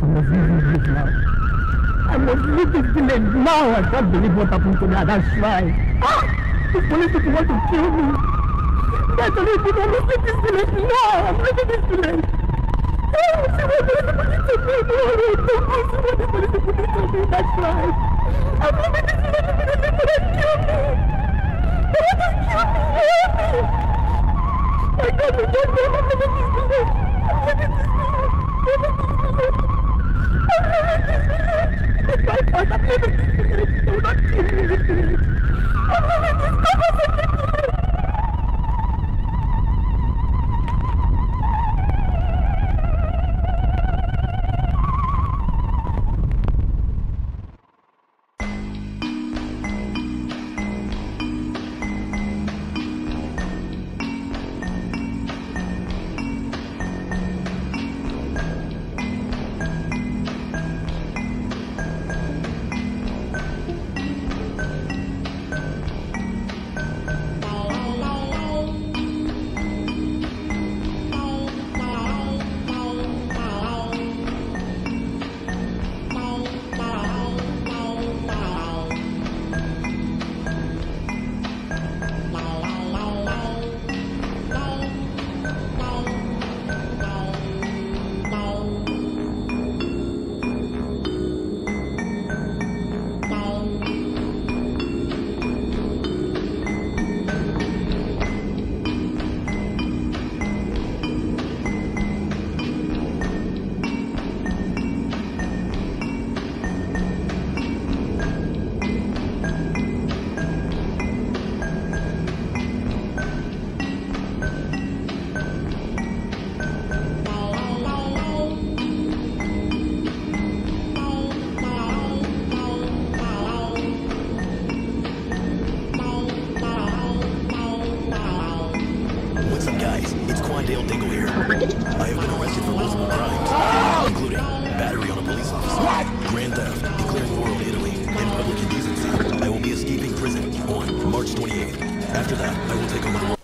I now. I must leave this village now. I can't believe what happened to me at that shrine. Ah! The police people want to kill me. I don't even I must leave this village now. I'm leaving this village. Oh, see what the police people do. Oh, see what the police people do to. That's right. I'm leaving this village. The police people want to kill me. They want to kill me. Help me. We don't know. I'm leaving this village. I'm leaving this village. I'm this village. I'm It's my It's Quandale Dingle here. I have been arrested for multiple crimes, including battery on a police officer, grand theft, declaring war on Italy, and public indecency. I will be escaping prison on March 28th. After that, I